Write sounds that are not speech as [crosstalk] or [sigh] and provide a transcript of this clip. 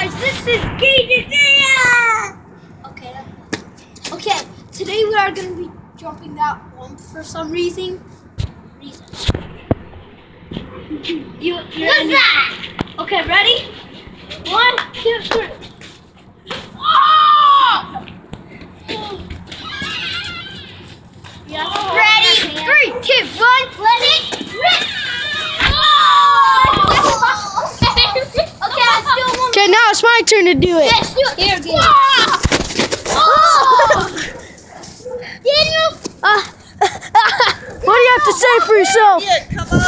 guys, this is Gator Okay. Okay, today we are gonna be jumping that one for some reason. Reason. [laughs] You, What's ready? that? Okay, ready? One, two, three. Oh! Yeah. Ready? Three, two, one, let it rip. Oh! okay, let's do one. Okay, now it's my turn to do it. Let's do it. Here, Gator. Oh! Daniel. [laughs] Uh, [laughs] what do you have to say for yourself? Yeah, come on.